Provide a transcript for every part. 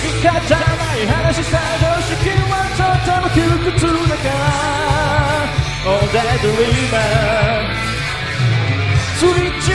仕方ない話さ常識はちょっとの窮屈だから Oh, that dreamer スイッチ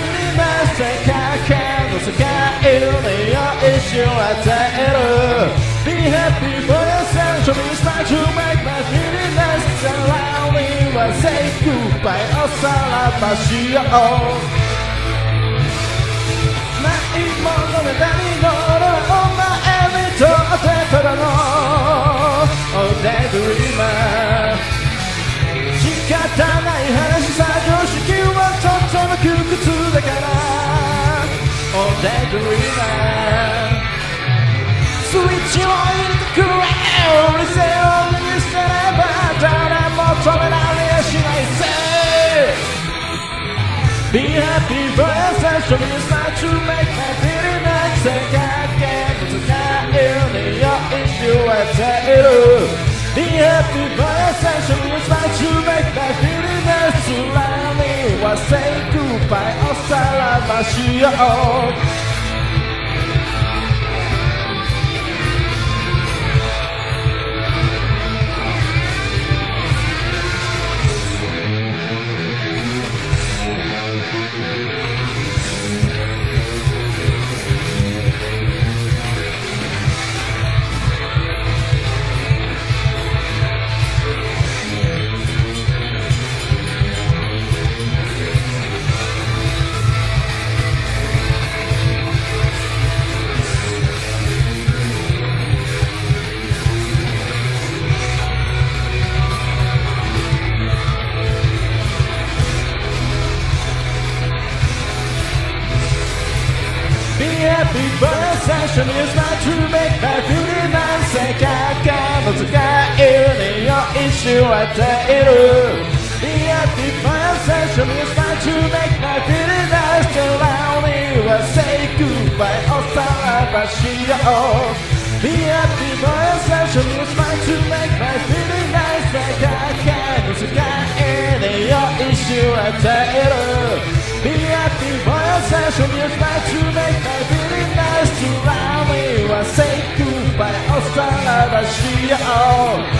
happy for yourself, show me a smile to make my feeling nice Surrounding was say goodbye おさらばしようないもので何の俺はお前にとってただの Oh daydreamer 仕方ない話さ常識はとっても窮屈だから Oh daydreamer スイッチを Be happy for yourself, session, me not to make happy the next second. Yeah, cause it's not only your issue, I tell you. Be happy for yourself, show me a to make happy the next surround me. Say goodbye, I'll salamash you. おさらばしようBe happy for a session is not to make my feeling nice 世界観の世界によ一瞬与える Be happy for a session is not to make my feeling nice Surround me will say goodbye おさらばしよう Be happy for a session is not to make my feeling nice 世界観の世界によ一瞬与える Be happy for yourself, show me a smile to make my feeling nice to allow me. I say goodbye, おさらばしよう